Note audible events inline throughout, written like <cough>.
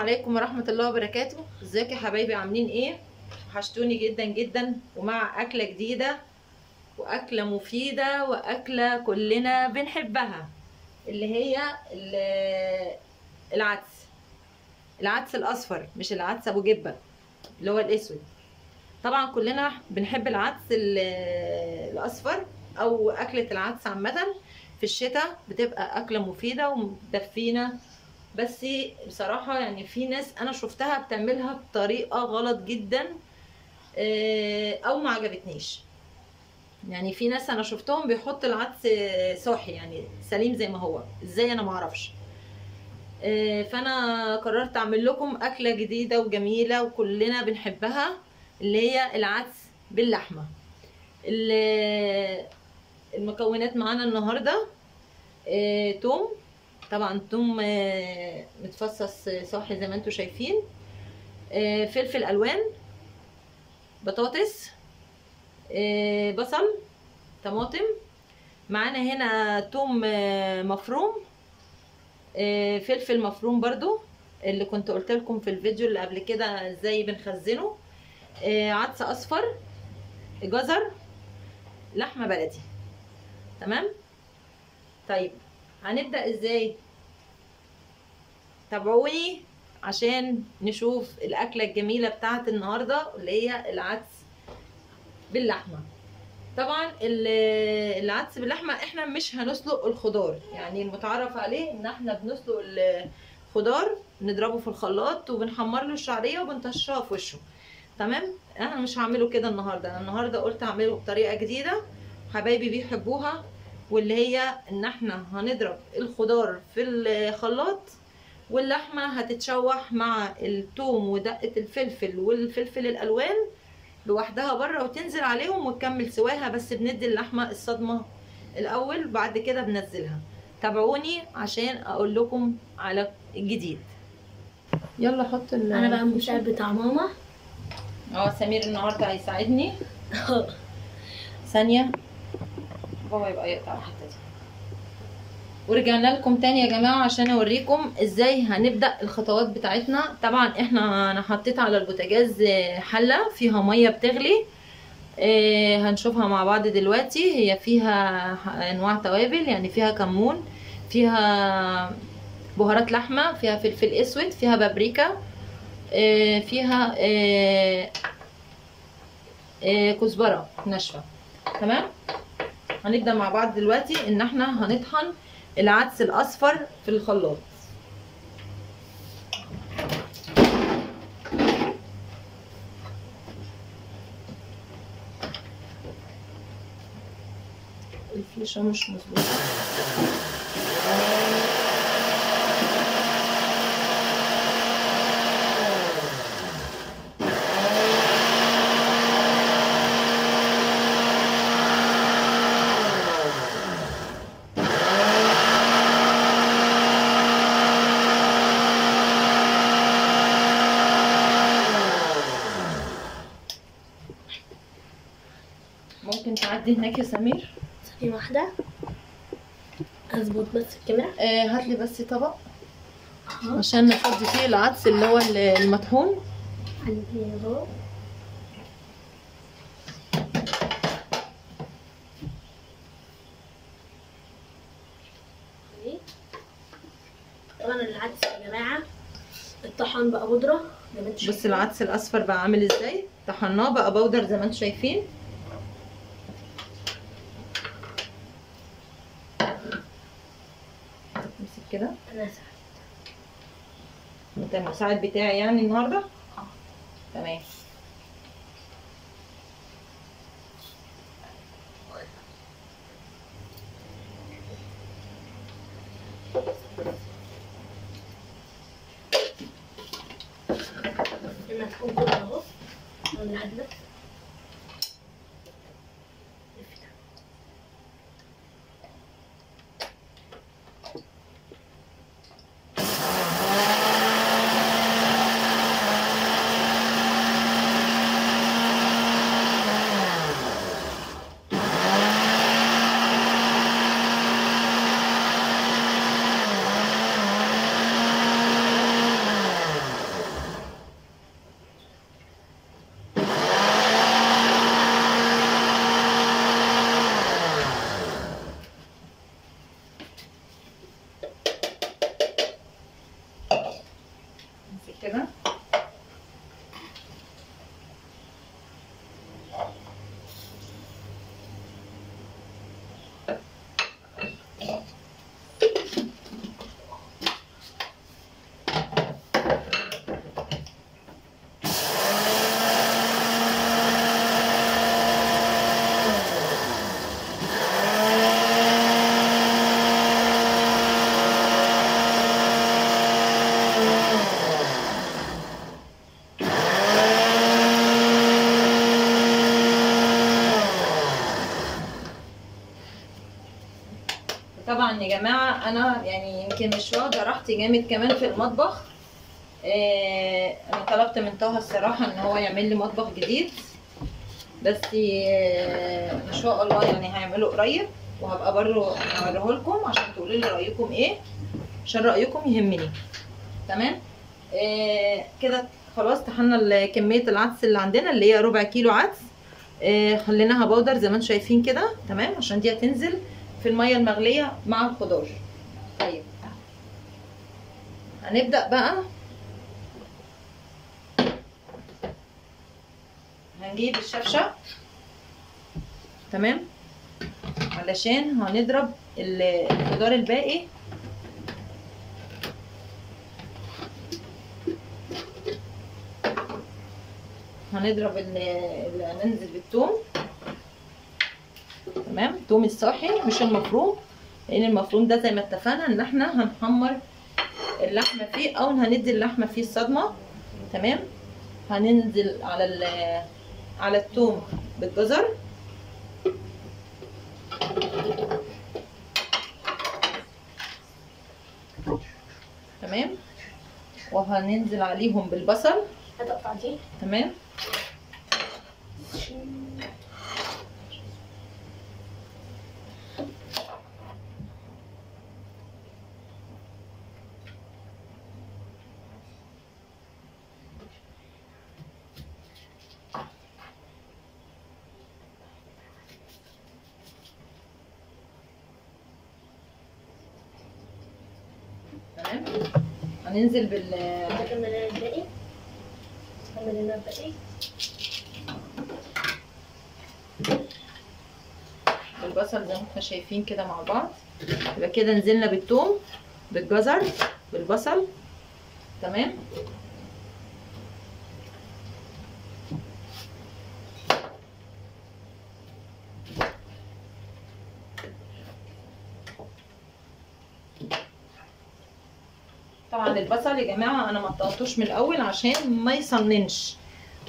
عليكم ورحمة الله وبركاته. ازيكم يا حبايبي؟ عاملين إيه؟ وحشتوني جدا جدا. ومع أكلة جديدة وأكلة مفيدة وأكلة كلنا بنحبها اللي هي ال- العدس. العدس الأصفر مش العدس أبو جبة اللي هو الأسود. طبعا كلنا بنحب العدس ال- الأصفر أو أكلة العدس عامة. في الشتاء بتبقى أكلة مفيدة ومدفينا بس بصراحة يعني في ناس أنا شفتها بتعملها بطريقة غلط جدا آه، أو ما عجبتنيش. يعني في ناس أنا شفتهم بيحط العدس صاحي يعني سليم زي ما هو. إزاي أنا معرفش آه، فأنا قررت أعمل لكم أكلة جديدة وجميلة وكلنا بنحبها اللي هي العدس باللحمة. ال- المكونات معانا النهاردة آه، توم طبعا توم آه، متفصص صاحي زي ما أنتم شايفين. آه، فلفل ألوان بطاطس آه، بصل طماطم. معانا هنا آه، مفروم آه، فلفل مفروم برضو اللي كنت قلت لكم في الفيديو اللي قبل كده إزاي بنخزنه. آه، عدس أصفر جزر لحمة بلدي. تمام؟ طيب. هنبدأ إزاي؟ تابعوني عشان نشوف الأكلة الجميلة بتاعت النهارده اللي هي العدس باللحمة. طبعا ال- العدس باللحمة إحنا مش هنسلق الخضار. يعني المتعارف عليه إن إحنا بنسلق الخضار نضربه في الخلاط وبنحمر له الشعرية وبنطشها في وشه. تمام؟ أنا مش هعمله كده النهارده. أنا النهارده قلت أعمله بطريقة جديدة. حبايبي بيحبوها. واللي هي إن إحنا هنضرب الخضار في الخلاط واللحمة هتتشوح مع الثوم ودقة الفلفل والفلفل الألوان لوحدها بره وتنزل عليهم وتكمل سواها بس بندي اللحمة الصدمة الأول بعد كده بنزلها. تابعوني عشان أقول لكم على الجديد يلا حط أنا بقى المساعد بتاع ماما. آه سمير النهارده هيساعدني. <laughs> ثانية. بابا يبقى يقطع الحتة دي. ورجعنا لكم تاني يا جماعة عشان أوريكم إزاي هنبدأ الخطوات بتاعتنا. طبعا إحنا أنا حطيت على البوتاجاز حلة فيها مية بتغلي. آه، هنشوفها مع بعض دلوقتي. هي فيها أنواع توابل يعني فيها كمون فيها بهارات لحمة فيها فلفل أسود فيها بابريكا آه، فيها آه، آه، كزبرة ناشفة. تمام؟ هنبدأ مع بعض دلوقتي إن إحنا هنطحن العدس الأصفر في الخلاط. الفيشه مش مظبوطة. تعدي هناك يا سمير. ثانية واحدة. أظبط بس الكاميرا. آه هات لي بس طبق. اهو عشان نفضي فيه العدس اللي هو ال- المطحون. عندي اهو. طبعا العدس يا الطحن بقى بص شايفين. العدس الأصفر بقى عامل إزاي؟ طحناه بقى بودر زي ما أنتم شايفين امسك كده أنا اسف انت المساعد بتاعي يعني النهارده؟ تمام. كده اهو. من لحد جماعة أنا يعني يمكن مش واخدة راحتي جامد كمان في المطبخ. آه أنا طلبت من طه الصراحة إن هو يعمل لي مطبخ جديد. بس آه ان شاء الله يعني هيعمله قريب وهبقى برضه هوريه لكم عشان تقولوا لي رأيكم إيه عشان رأيكم يهمني. تمام؟ آه كده خلاص طحنا كمية العدس اللي عندنا اللي هي ربع كيلو عدس. آه خليناها بودر زي ما أنتم شايفين كده. تمام؟ عشان دي هتنزل. في المية المغلية مع الخضار. طيب. هنبدأ بقى. هنجيب الشفشه تمام. علشان هنضرب ال- الخضار الباقي. هنضرب هننزل بالثوم. تمام؟ الثوم الصاحي مش المفروم لأن المفروم ده زي ما اتفقنا إن إحنا هنحمر اللحمة فيه أو هندي اللحمة فيه الصدمة تمام؟ هننزل على ال- على الثوم بالجزر. تمام؟ وهننزل عليهم بالبصل. هتقطع دي؟ تمام؟ هننزل بال الباقي الباقي بالبصل زي ما إحنا شايفين كده مع بعض. يبقى كده نزلنا بالثوم بالجزر بالبصل. تمام؟ طبعا البصل يا جماعة أنا ما قطعتوش من الأول عشان ما يصننش.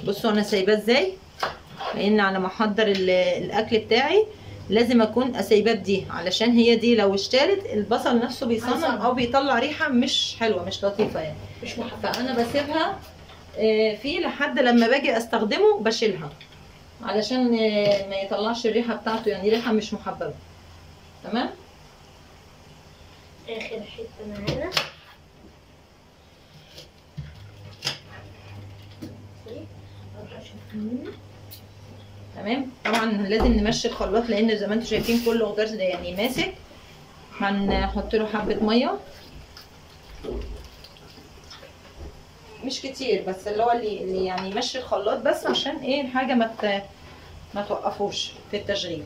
بصوا أنا سايباه إزاي؟ لأن على ما أحضر ال- الأكل بتاعي لازم أكون سايباه دي علشان هي دي لو اشترت البصل نفسه بيصنن. أو بيطلع ريحة مش حلوة مش لطيفة يعني. مش محبة فأنا بسيبها آه، فيه لحد لما باجي أستخدمه بشيلها علشان آه، ما يطلعش الريحة بتاعته يعني ريحة مش محببة. تمام اخر حتة معانا أروح أشوف. تمام طبعا لازم نمشي الخلاط لأن زي ما أنتم شايفين كل خضار يعني ماسك. هنحط له حبة مية. مش كتير بس اللي هو اللي, يعني يمشي الخلاط بس عشان إيه الحاجة ما ت- ما توقفوش في التشغيل.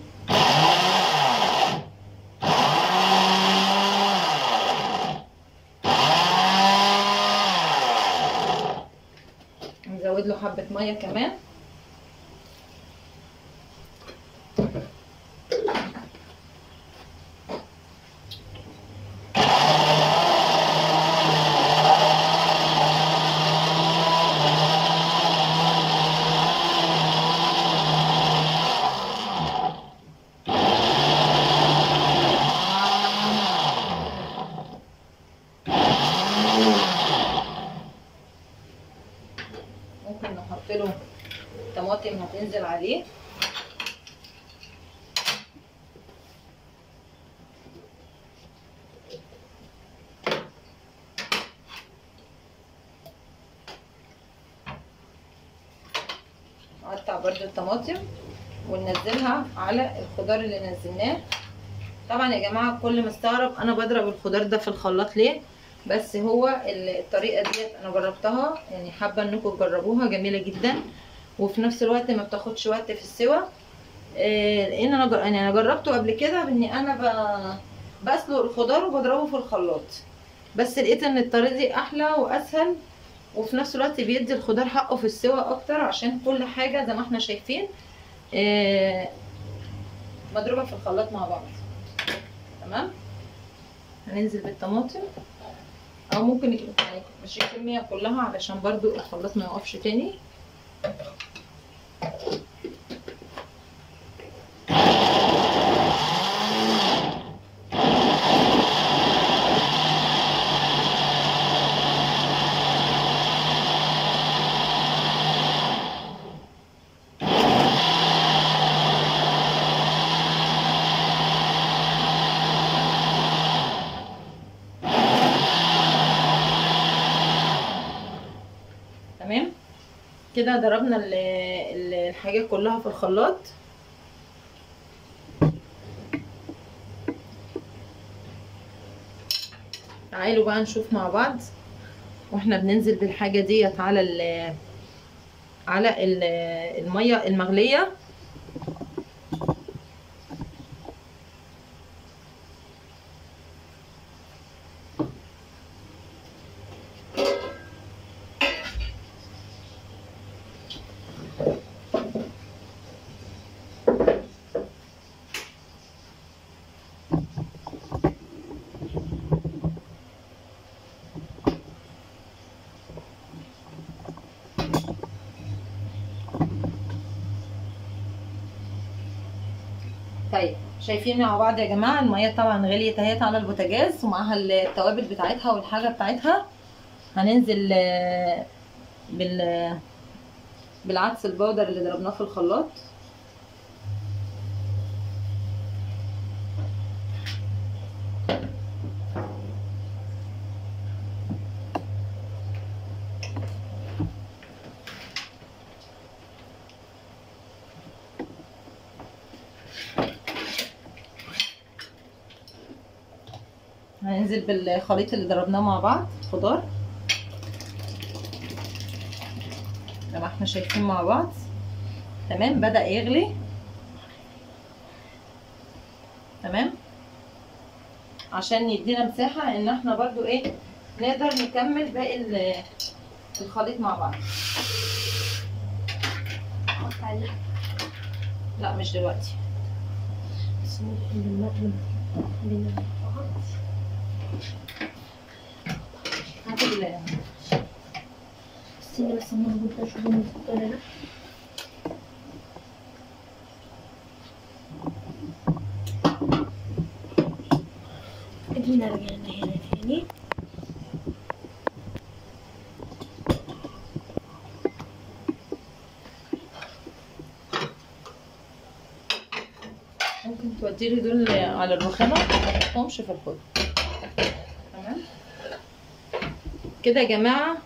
نزود له حبة مية كمان ممكن نحط له طماطم هتنزل عليه الطماطم وننزلها على الخضار اللي نزلناه. طبعا يا جماعة كل ما استغرب أنا بضرب الخضار ده في الخلاط ليه؟ بس هو ال- الطريقة ديت أنا جربتها يعني حابة إنكم تجربوها جميلة جدا. وفي نفس الوقت ما بتاخدش وقت في السوى آه، لأن أنا يعني أنا جربته قبل كده باني أنا ب... بسلق الخضار وبضربه في الخلاط. بس لقيت إن الطريقة دي أحلى وأسهل وفي نفس الوقت بيدي الخضار حقه في السوى أكتر عشان كل حاجة زي ما إحنا شايفين آه، مضروبة في الخلاط مع بعض. تمام؟ هننزل بالطماطم. أو ممكن يعني مش الكميه كلها علشان برضو الخلاط ما يقفش تاني. كده ضربنا ال- ال- الحاجات كلها في الخلاط. تعالوا بقى نشوف مع بعض. وإحنا بننزل بالحاجة ديت على على ال- المية المغلية طيب شايفين مع بعض يا جماعة المية طبعا غليت أهيت على البوتاجاز ومعاها التوابل بتاعتها والحاجة بتاعتها. هننزل آه، بال بالعدس البودر اللي ضربناه في الخلاط. هننزل بالخليط اللي ضربناه مع بعض خضار. زي ما إحنا شايفين مع بعض. تمام بدأ يغلي. تمام. عشان يدينا مساحة إن إحنا برضو إيه نقدر نكمل باقي ال- الخليط مع بعض. لا مش دلوقتي. بس ممكن بالمقلب خلينا نحطها. هات ال- استني بس اما اظبط أشوف المفروض ولا لا ادينا رجعنا هنا تاني ممكن تودي لي دول على الرخامة ما تحطهمش في الفرن تمام كده يا جماعة.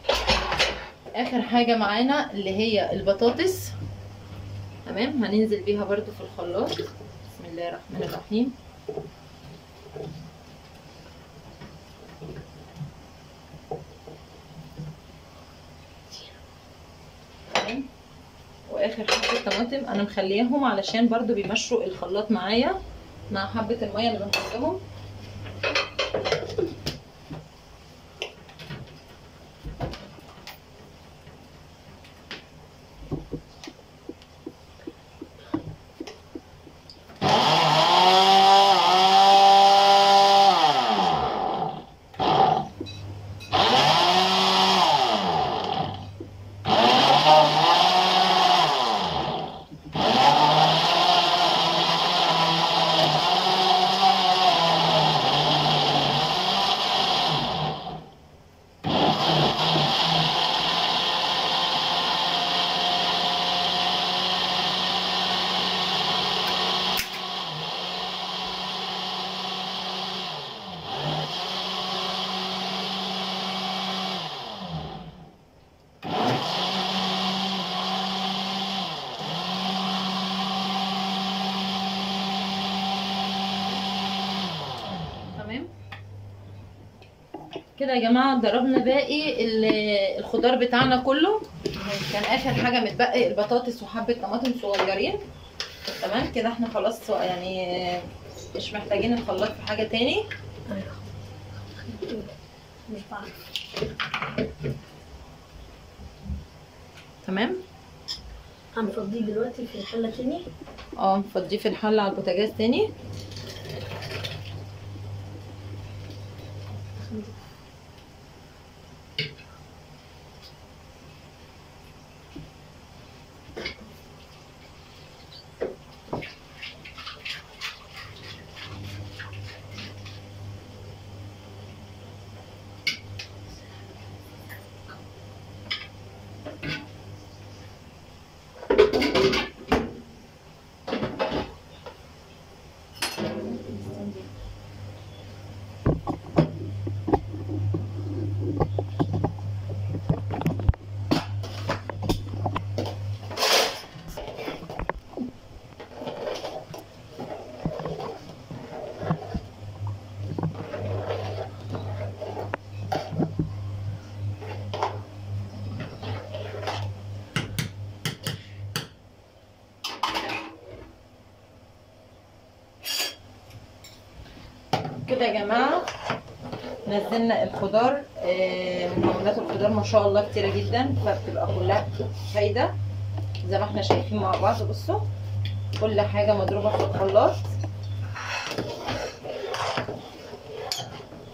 آخر حاجة معانا اللي هي البطاطس. تمام؟ هننزل بيها برضو في الخلاط. بسم الله الرحمن الرحيم. وآخر حبه طماطم أنا مخلياهم علشان برضو بيمشوا الخلاط معايا مع حبة المية اللي بنحطهم تمام كده يا جماعة ضربنا باقي ال- الخضار بتاعنا كله. كان آخر حاجة متبقي البطاطس وحبة طماطم صغيرين. تمام؟ كده إحنا خلاص يعني مش محتاجين الخلاط في حاجة تاني. تمام؟ هنفضيه دلوقتي في الحلة تاني؟ آه نفضيه في الحلة على البوتاجاز تاني. كده يا جماعة. نزلنا الخضار آه، مكونات الخضار ما شاء الله كتيرة جدا فبتبقى كلها فايدة. زي ما إحنا شايفين مع بعض بصوا كل حاجة مضروبة في الخلاط.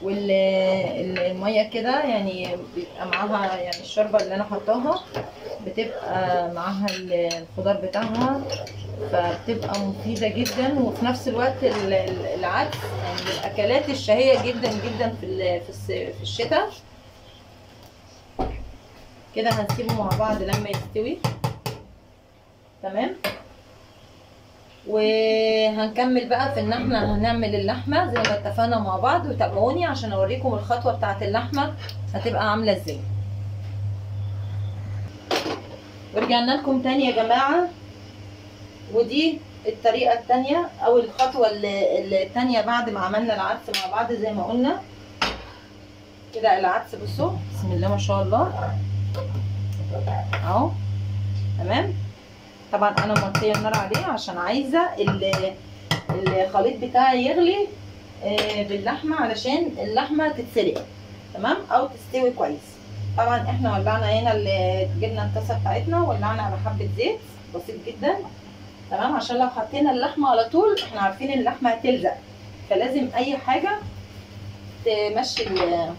والميه كده يعني بيبقى معاها يعني الشوربة اللي أنا حطاها بتبقى معاها الخضار بتاعها فبتبقى مفيدة جدا. وفي نفس الوقت ال- ال- العدس من الأكلات الشهية جدا جدا في في الشتاء. كده هنسيبه مع بعض لما يستوي. تمام؟ وهنكمل بقى في إن إحنا هنعمل اللحمة زي ما اتفقنا مع بعض. وتابعوني عشان أوريكم الخطوة بتاعة اللحمة هتبقى عاملة إزاي. ورجعنا لكم تاني يا جماعة. ودي الطريقة التانية أو الخطوة ال- التانية بعد ما عملنا العدس مع بعض زي ما قلنا. كده العدس بصوا بسم الله ما شاء الله. أهو. تمام؟ طبعا أنا موطيه النار عليه عشان عايزة ال- الخليط بتاعي يغلي آه، باللحمة علشان اللحمة تتسلق. تمام؟ أو تستوي كويس. طبعا إحنا ولعنا هنا ال- جبنا الطاسة بتاعتنا ولعنا على حبة زيت. بسيط جدا. تمام؟ عشان لو حطينا اللحمة على طول إحنا عارفين إن اللحمة هتلزق. فلازم أي حاجة تمشي ال-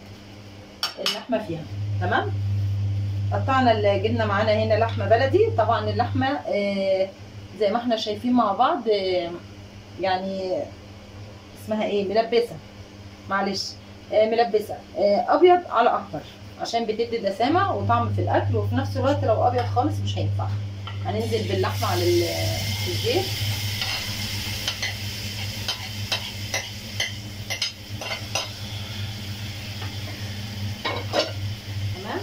اللحمة فيها. تمام؟ قطعنا الجبنه معانا هنا لحمة بلدي. طبعا اللحمة آه، زي ما إحنا شايفين مع بعض آه، يعني اسمها إيه؟ ملبسة. معلش آه، ملبسة. أبيض على اخضر عشان بتدي دسامة وطعم في الأكل وفي نفس الوقت لو أبيض خالص مش هينفع. هننزل باللحمة على الزيت تمام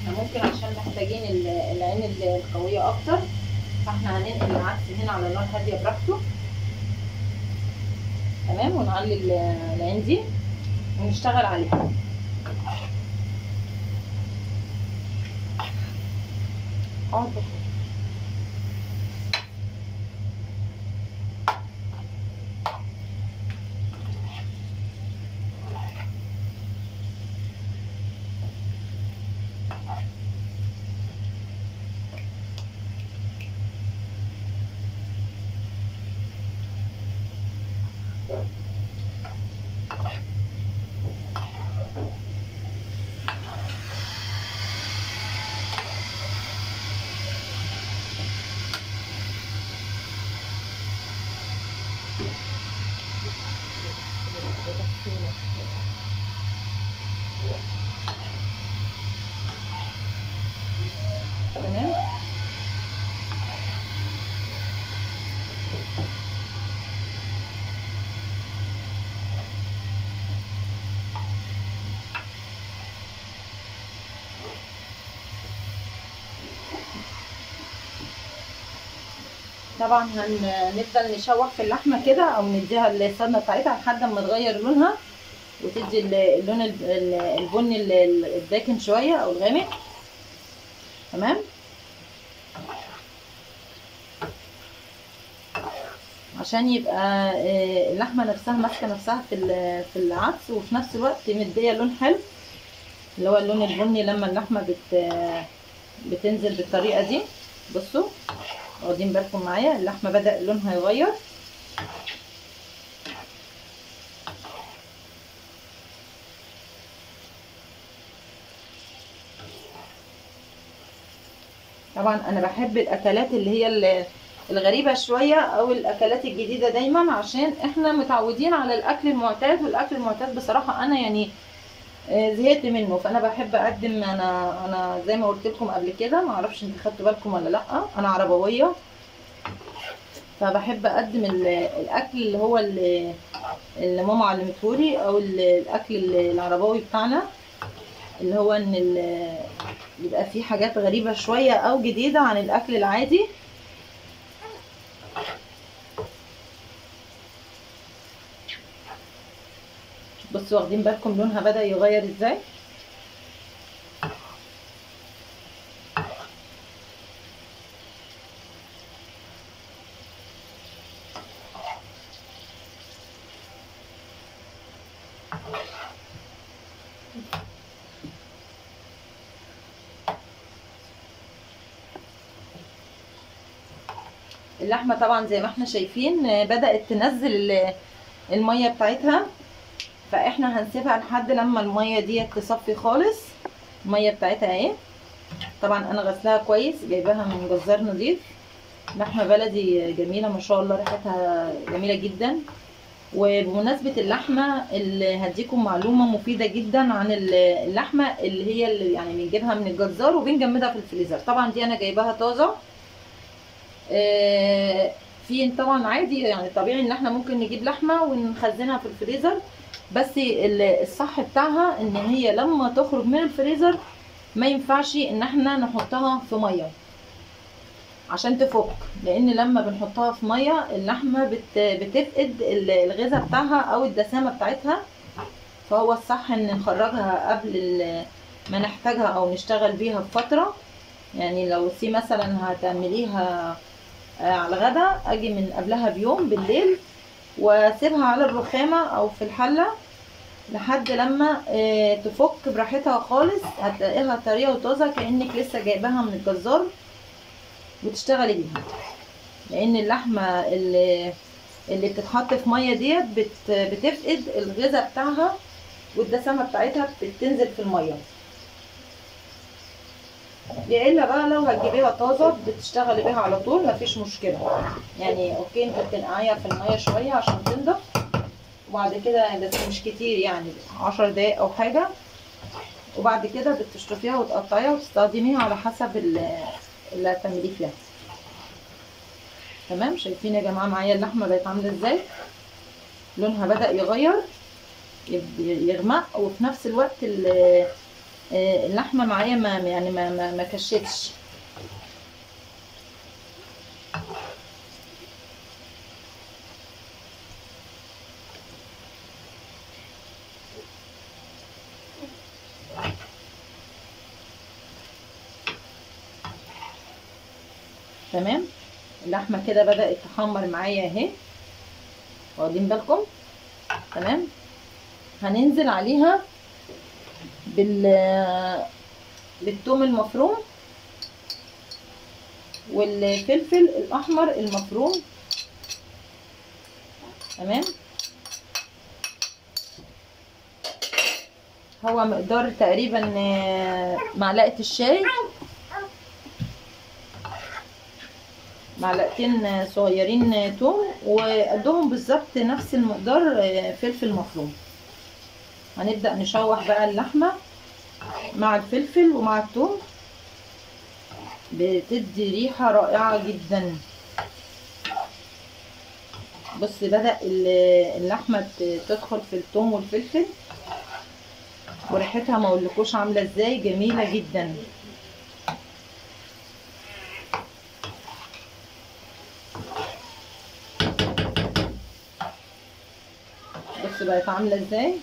إحنا ممكن عشان محتاجين ال- العين ال- القوية أكتر فاحنا هننقل العدس هنا على نار هادية براحته. تمام؟ ونعلي ال- العين دي ونشتغل عليها. Thank you. طبعا هنفضل نشوح في اللحمة كده أو نديها الصدمه بتاعتها لحد ما تغير لونها وتدي ال- اللون ال- ال- البني ال- ال- الداكن شوية أو الغامق. تمام؟ عشان يبقى آه، اللحمة نفسها ماسكه نفسها في في العدس وفي نفس الوقت مدية لون حلو اللي هو اللون البني لما اللحمة بت بتنزل بالطريقة دي. بصوا. واخدين بالكم معايا. اللحمة بدأ لونها يغير. طبعا أنا بحب الأكلات اللي هي ال- الغريبة شوية أو الأكلات الجديدة دايما عشان إحنا متعودين على الأكل المعتاد والأكل المعتاد بصراحة أنا يعني زهقت منه. فأنا بحب أقدم أنا أنا زي ما قلت لكم قبل كده ما أعرفش أنتوا خدتوا بالكم ولا لأ. أنا عربوية. فبحب أقدم ال- الأكل اللي هو اللي, اللي ماما علمتهولي أو ال- الأكل ال- العربوي بتاعنا. اللي هو إن يبقى فيه حاجات غريبة شوية أو جديدة عن الأكل العادي. بصوا واخدين بالكم لونها بدأ يغير إزاي. اللحمة طبعا زي ما إحنا شايفين آه، بدأت تنزل ال- المية بتاعتها. فاحنا هنسيبها لحد لما المية ديت تصفي خالص. المية بتاعتها اهي. طبعا أنا غسلها كويس جايباها من جزار نضيف لحمة بلدي جميلة ما شاء الله ريحتها جميلة جدا. وبمناسبة اللحمة اللي هديكم معلومة مفيدة جدا عن ال- اللحمة اللي هي اللي يعني بنجيبها من الجزار وبنجمدها في الفريزر. طبعا دي أنا جايباها طازة. آه، في طبعا عادي يعني طبيعي إن إحنا ممكن نجيب لحمة ونخزنها في الفريزر. بس ال- الصح بتاعها إن هي لما تخرج من الفريزر ما ينفعش إن إحنا نحطها في مية. عشان تفك. لأن لما بنحطها في مية اللحمة بت بتفقد ال- الغذاء بتاعها أو الدسامة بتاعتها. فهو الصح إن نخرجها قبل ما نحتاجها أو نشتغل بيها بفتره يعني لو سي مثلا هتعمليها آه، على الغدا أجي من قبلها بيوم بالليل واسيبها على الرخامة أو في الحلة لحد لما آه، تفك براحتها خالص. هتلاقيها طرية وطازة كأنك لسه جايباها من الجزار وتشتغلي بيها. لأن اللحمة اللي اللي بتتحط في مية ديت بت بتفقد الغذاء بتاعها والدسامة بتاعتها بتنزل في المية. يا إلا بقى لو هتجيبيها طازه بتشتغلي بيها على طول مفيش مشكلة. يعني أوكي أنت بتنقعيها في المية شوية عشان تنضف. وبعد كده بس مش كتير يعني عشر دقايق أو حاجة. وبعد كده بتشطفيها وتقطعيها وتستخدميها على حسب ال- اللي هتعمليه فيها تمام؟ شايفين يا جماعة معايا اللحمة بقت عاملة إزاي؟ لونها بدأ يغير يغمق. وفي نفس الوقت ال- اللحمة معايا ما يعني ما ما, ما كشتش. تمام؟ اللحمة كده بدأت تحمر معايا اهي. واخدين بالكم؟ تمام؟ هننزل عليها. بال بالثوم المفروم والفلفل الأحمر المفروم. تمام؟ هو مقدار تقريبا آه، معلقة الشاي. معلقتين آه، صغيرين آه، توم وقدهم بالظبط نفس المقدار فلفل مفروم. هنبدأ نشوح بقى اللحمة مع الفلفل ومع الثوم بتدي ريحة رائعة جدا. بص بدأ ال- اللحمة تدخل في الثوم والفلفل. وريحتها ما أقولكوش عاملة إزاي جميلة جدا. بص بقت عاملة إزاي.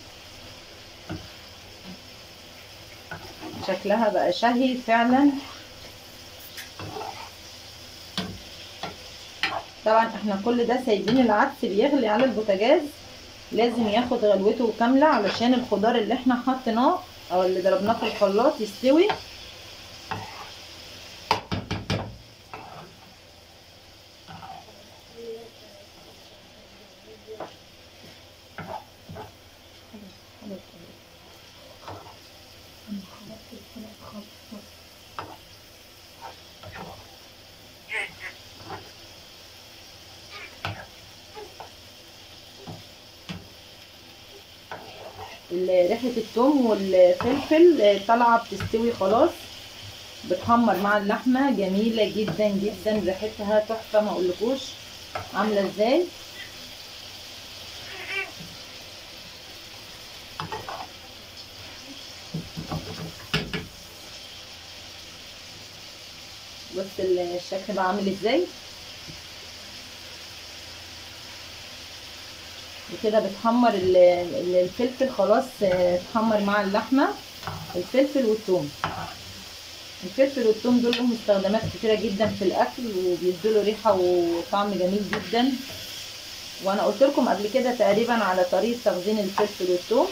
شكلها بقى شهي فعلا. طبعا إحنا كل ده سايبين العدس بيغلي على البوتاجاز. لازم ياخد غلوته كاملة علشان الخضار اللي إحنا حطيناه أو اللي ضربناه في الخلاط يستوي. ريحة الثوم والفلفل طالعة بتستوي خلاص. بتحمر مع اللحمة جميلة جدا جدا ريحتها تحفة ما أقولكوش. عاملة إزاي؟ بص ال- الشكل بقى عامل إزاي؟ كده بتحمر ال- ال- الفلفل خلاص آه، اتحمر مع اللحمة الفلفل والثوم. الفلفل والثوم دول لهم استخدامات كتيرة جدا في الأكل وبيدوا ريحة وطعم جميل جدا. وأنا قلت لكم قبل كده تقريبا على طريقة تخزين الفلفل والثوم.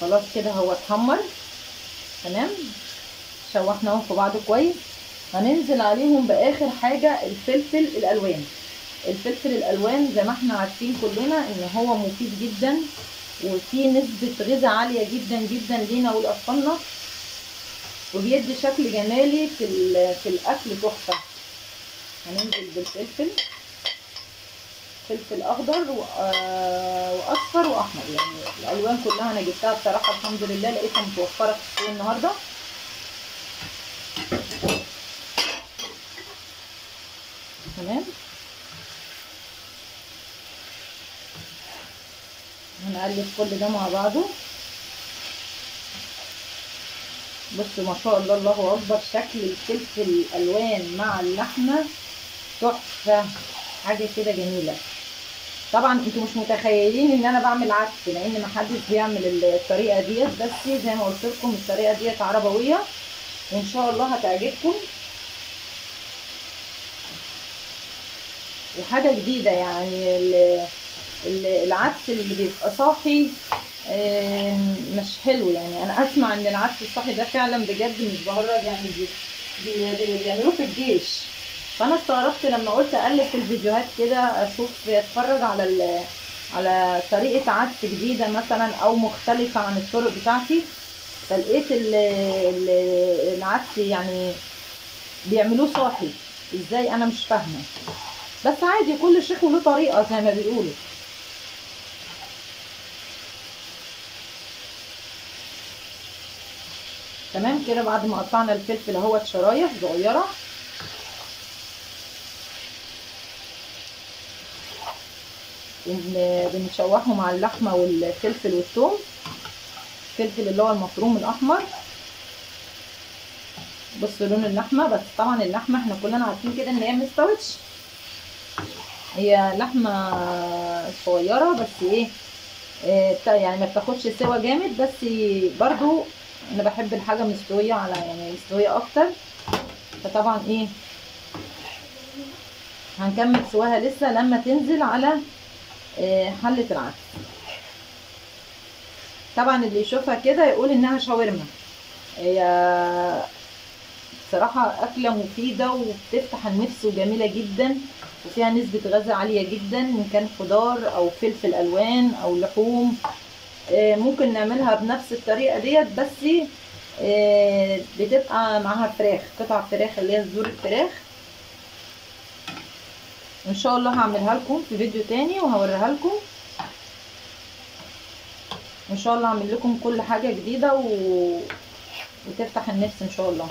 خلاص كده هو اتحمر. تمام؟ شوحناهم في بعض كويس. هننزل عليهم بآخر حاجة الفلفل الألوان. الفلفل الألوان زي ما إحنا عارفين كلنا إن هو مفيد جدا وفيه نسبة غذاء عالية جدا جدا لينا ولأطفالنا وبيدي شكل جمالي في في الأكل تحفة. هننزل بالفلفل. فلفل أخضر آه، وأصفر وأحمر. يعني الألوان كلها أنا جبتها بصراحة الحمد لله لقيتها متوفرة في النهارده. تمام هنقلب كل ده مع بعضه. بصوا ما شاء الله الله أكبر. شكل الفلفل الألوان مع اللحمة تحفة. حاجة كده جميلة. طبعا أنتوا مش متخيلين إن أنا بعمل عدس لأن محدش بيعمل الطريقة ديت. بس زي ما قلت لكم الطريقة ديت عربوية. وإن شاء الله هتعجبكم. وحاجة جديدة يعني ال- ال- العدس اللي بيبقى صاحي مش حلو يعني. أنا أسمع إن العدس الصاحي ده فعلا بجد مش بهرج يعني بي- بي- بي- بيعملوه في الجيش. فأنا استغربت لما قلت أقلب في الفيديوهات كده أشوف اتفرج على على طريقة عدس جديدة مثلا أو مختلفة عن الطرق بتاعتي. فلقيت ال- ال- العدس يعني بيعملوه صاحي. إزاي؟ أنا مش فاهمة. بس عادي كل شيخ وله طريقة زي ما بيقولوا. تمام؟ كده بعد ما قطعنا الفلفل اهوت شرايح صغيرة. بن- بنشوحه مع اللحمة والفلفل والثوم. الفلفل اللي هو المفروم الأحمر. بصوا لون اللحمة. بس طبعا اللحمة إحنا كلنا عارفين كده إن هي مستوتش هي لحمة صغيرة بس إيه آه، يعني ما بتاخدش سوا جامد بس برضو أنا بحب الحاجة مستوية على يعني مستوية أكتر. فطبعا إيه هنكمل سواها لسه لما تنزل على آه، حلة العدس. طبعا اللي يشوفها كده يقول إنها شاورما. هي بصراحة أكلة مفيدة وبتفتح النفس وجميلة جدا. وفيها نسبة غذاء عالية جدا إن كان خضار أو فلفل ألوان أو لحوم. آه، ممكن نعملها بنفس الطريقة ديت بس آه، بتبقى معاها فراخ قطع فراخ اللي هي صدور الفراخ. إن شاء الله هعملها لكم في فيديو تاني وهوريها لكم. إن شاء الله هعمل لكم كل حاجة جديدة و... وتفتح النفس إن شاء الله.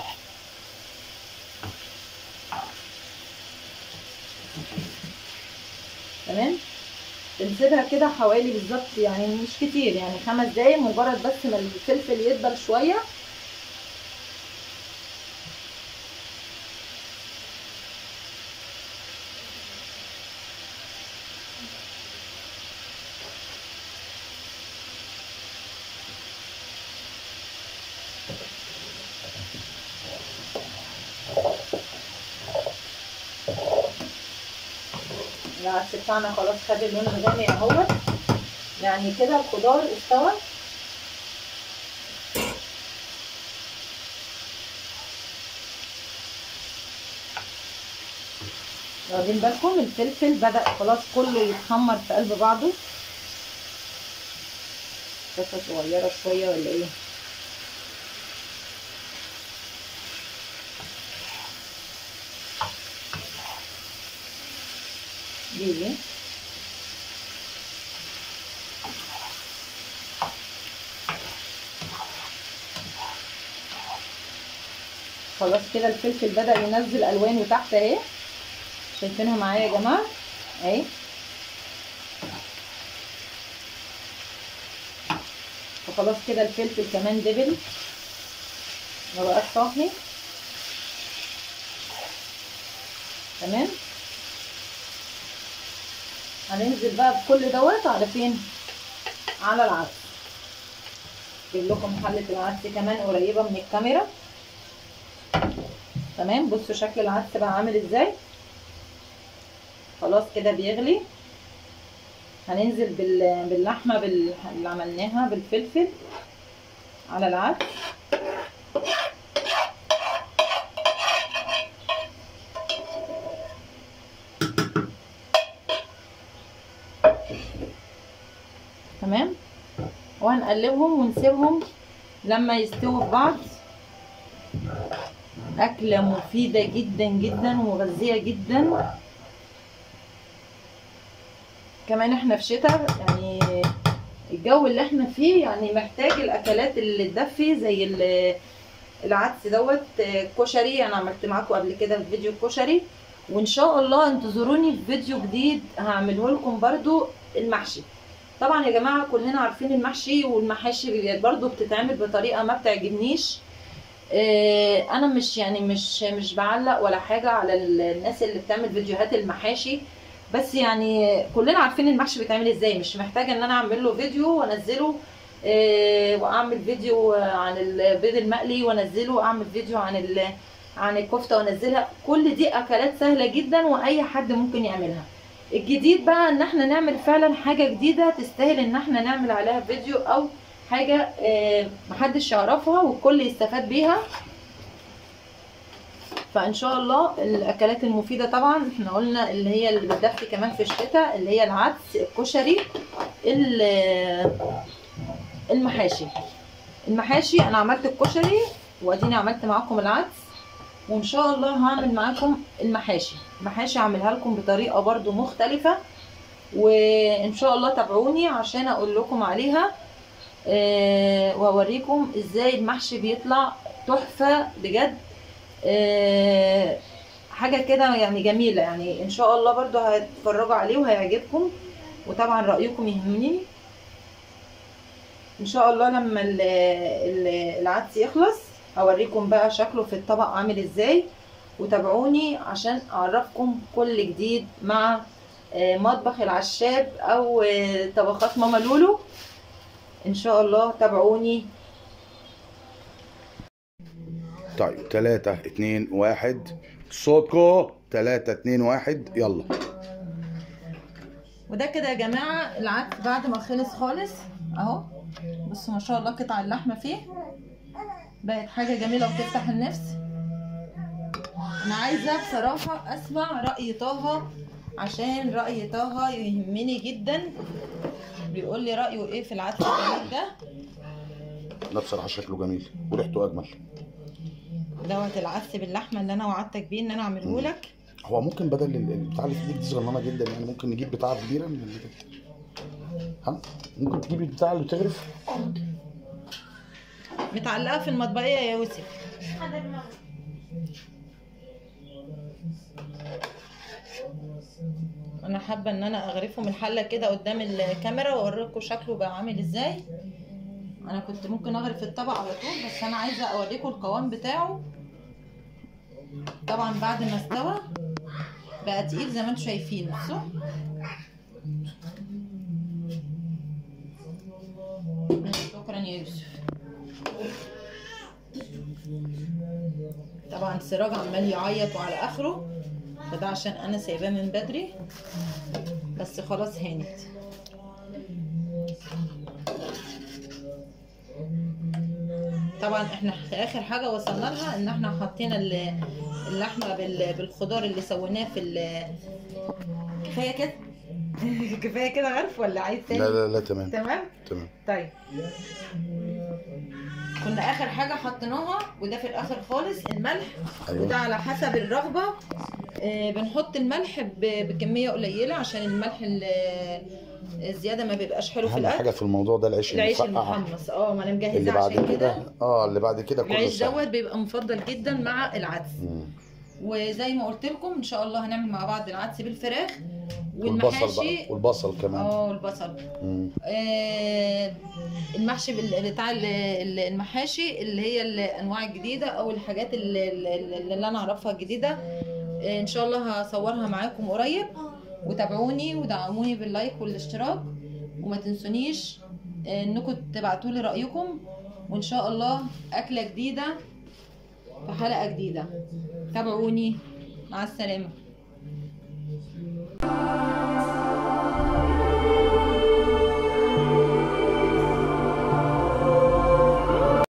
تمام؟ بنسيبها كده حوالي بالظبط يعني مش كتير يعني خمس دقايق مجرد بس ما الفلفل يدبل شوية. العدس بتاعنا خلاص خد اللون الغامق اهوت. يعني كده الخضار استوى. واخدين بالكم الفلفل بدأ خلاص كله يتحمر في قلب بعضه. قصة صغيرة شوية ولا إيه؟ دي خلاص كده الفلفل بدأ ينزل ألوانه تحت أهي. شايفينها معايا يا جماعة؟ أهي. وخلاص كده الفلفل كمان دبل. ما صاحي تمام؟ هننزل بقى بكل دوت على فين؟ على العدس أجيب لكم حله العدس كمان قريبة من الكاميرا. تمام؟ بصوا شكل العدس بقى عامل إزاي. خلاص كده بيغلي. هننزل بال... باللحمة بال... اللي عملناها بالفلفل على العدس تمام وهنقلبهم ونسيبهم لما يستووا في بعض. أكلة مفيدة جدا جدا ومغذية جدا. كمان إحنا في شتاء يعني الجو اللي إحنا فيه يعني محتاج الأكلات اللي تدفي زي ال- العدس دوت كشري. أنا عملت معاكم قبل كده في فيديو كشري. وإن شاء الله انتظروني في فيديو جديد هعمله لكم برضو المحشي. طبعا يا جماعة كلنا عارفين المحشي والمحاشي برضو بتتعمل بطريقة ما بتعجبنيش. آه، أنا مش يعني مش مش بعلق ولا حاجة على ال- الناس اللي بتعمل فيديوهات المحاشي. بس يعني كلنا عارفين المحشي بيتعمل إزاي مش محتاجة إن أنا أعمل له فيديو وأنزله آه، وأعمل فيديو عن البيض المقلي وأنزله واعمل فيديو عن عن الكفتة وأنزلها. كل دي أكلات سهلة جدا وأي حد ممكن يعملها. الجديد بقى ان إحنا نعمل فعلا حاجة جديدة تستاهل ان إحنا نعمل عليها فيديو أو حاجة آه، محدش يعرفها والكل يستفاد بيها. فإن شاء الله الأكلات المفيدة طبعا إحنا قلنا اللي هي اللي كمان في الشتاء اللي هي العدس الكشري ال- المحاشي. المحاشي أنا عملت الكشري وأديني عملت معاكم العدس. وإن شاء الله هعمل معاكم المحاشي. المحاشي هعملها لكم بطريقة برضو مختلفة. وإن شاء الله تابعوني عشان أقول لكم عليها. آه، وأوريكم إزاي المحشي بيطلع تحفة بجد. آه، حاجة كده يعني جميلة. يعني إن شاء الله برضو هتتفرجوا عليه وهيعجبكم. وطبعا رأيكم يهمني. إن شاء الله لما ال- ال- العدس يخلص هوريكم بقى شكله في الطبق عامل إزاي وتابعوني عشان اعرفكم كل جديد مع آه، مطبخ العشاب أو آه، طبخات ماما لولو. ان شاء الله تابعوني. طيب تلاتة اتنين واحد. صوتكو. تلاتة اتنين واحد. يلا. وده كده يا جماعة العدس بعد ما خلص خالص. اهو. بصوا ما شاء الله قطع اللحمة فيه. بقت حاجة جميلة وتفتح النفس. أنا عايزة بصراحة أسمع رأي طه عشان رأي طه يهمني جدا. بيقول لي رأيه إيه في العدس الجميل ده؟ لا بصراحة شكله جميل وريحته أجمل. دوت العدس باللحمة اللي أنا وعدتك بيه إن أنا أعمله لك. هو ممكن بدل البتاع اللي في إيدك دي صغننة جدا يعني ممكن نجيب بتاعة كبيرة. من اللي ها؟ ممكن تجيبي البتاع اللي بتغرف؟ متعلقة في المطبقيه يا يوسف. أنا حابة إن أنا اغرفه من الحلة كده قدام الكاميرا وأوريكم شكله بقى عامل إزاي. أنا كنت ممكن أغرف الطبق على طول بس أنا عايزة أوريكم القوام بتاعه. طبعا بعد ما استوى بقى تقيل زي ما أنتم شايفين بصوا شكرا يا يوسف. طبعا السراج عمال يعيط وعلى آخره فده عشان أنا سايباه من بدري. بس خلاص هانت. طبعا إحنا آخر حاجة وصلنا لها إن إحنا حطينا ال- اللحمة بال- بالخضار اللي سويناه في كفاية كده. <laughs> كفاية كده عارف ولا عايز تاني؟ لا لا لا تمام. تمام؟ تمام. طيب. كنا آخر حاجة حطيناها وده في الآخر خالص الملح. وده أيوه على حسب الرغبة. آه، بنحط الملح بكمية قليلة عشان الملح ال- الزيادة ما بيبقاش حلو في الأكل. حاجة في الموضوع ده العيش العيش المحمص. آه ما أنا مجهزاه بعد عشان كده آه اللي بعد كده كله العيش دوت بيبقى مفضل جدا مع العدس. مم. وزي ما قلت لكم إن شاء الله هنعمل مع بعض العدس بالفراخ والبصل والمحاشي. بقى والبصل كمان. آه البصل مم. آه، المحشي بتاع ال- ال- المحاشي اللي هي الأنواع الجديدة أو الحاجات اللي, اللي اللي أنا أعرفها الجديده آه، إن شاء الله هصورها معاكم قريب. وتابعوني ودعموني باللايك والاشتراك. وما تنسونيش إنكم تبعتوا لي رأيكم. وإن شاء الله أكلة جديدة في حلقة جديدة. تابعوني. مع السلامة.